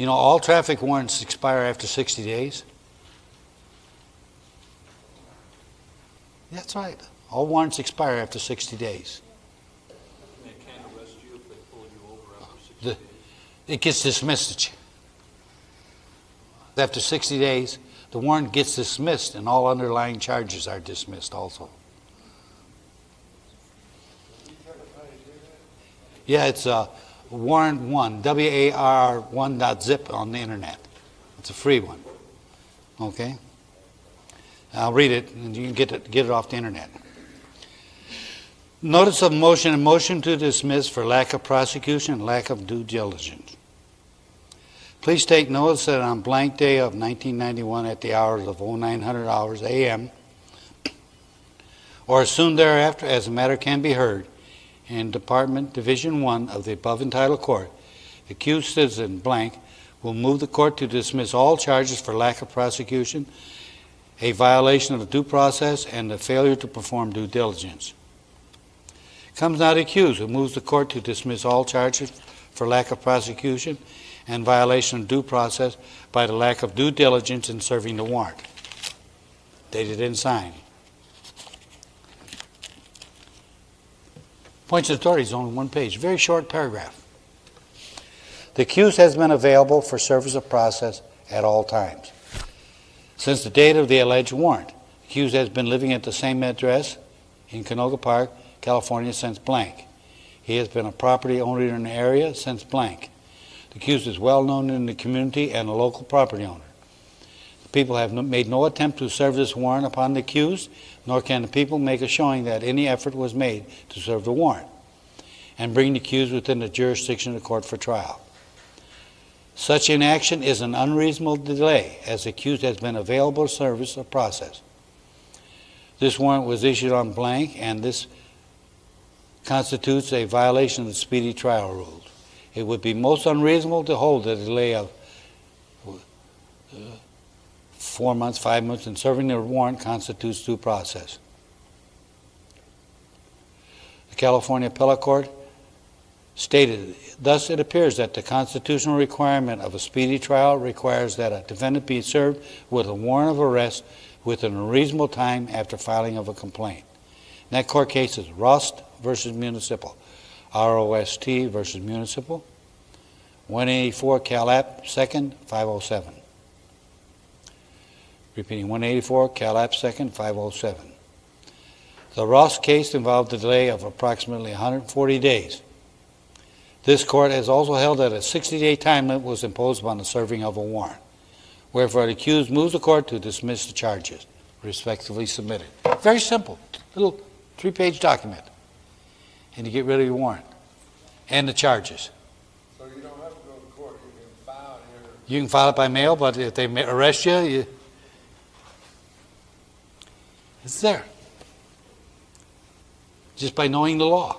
You know, all traffic warrants expire after 60 days. That's right. All warrants expire after 60 days. They can't arrest you if they pull you over after sixty The- days. It gets dismissed. After 60 days, the warrant gets dismissed and all underlying charges are dismissed also. Yeah, it's uh, warrant one, W-A-R one dot zip on the internet. It's a free one. Okay? I'll read it and you can get it, get it off the internet. Notice of motion and motion to dismiss for lack of prosecution lack of due diligence. Please take notice that on blank day of 1991 at the hours of 0900 hours AM or soon thereafter as the matter can be heard in Department Division 1 of the above entitled court, accused citizen blank will move the court to dismiss all charges for lack of prosecution, a violation of due process, and the failure to perform due diligence. Comes now the accused who moves the court to dismiss all charges for lack of prosecution and violation of due process by the lack of due diligence in serving the warrant. Dated and signed. Points of authority is only one page, very short paragraph. The accused has been available for service of process at all times. Since the date of the alleged warrant, accused has been living at the same address in Canoga Park, California since blank. He has been a property owner in the area since blank. The accused is well known in the community and a local property owner. The people have no- made no attempt to serve this warrant upon the accused, nor can the people make a showing that any effort was made to serve the warrant and bring the accused within the jurisdiction of the court for trial. Such inaction is an unreasonable delay, as the accused has been available to service of process. This warrant was issued on blank, and this constitutes a violation of the speedy trial rules. It would be most unreasonable to hold a delay of uh, four months, five months and serving the warrant constitutes due process. The California Appellate Court stated, thus it appears that the constitutional requirement of a speedy trial requires that a defendant be served with a warrant of arrest within a reasonable time after filing of a complaint. And that court case is Rost versus Municipal, R-O-S-T versus Municipal, 184 Cal App, second, 507. Repeating, 184 Cal App, second, 507. The Ross case involved a delay of approximately 140 days. This court has also held that a 60-day time limit was imposed upon the serving of a warrant. Wherefore, the accused moves the court to dismiss the charges respectively submitted. Very simple, little three-page document. And you get rid of your warrant and the charges. So you don't have to go to court, you can file it here. You can file it by mail, but if they arrest you, you, it's there. Just by knowing the law.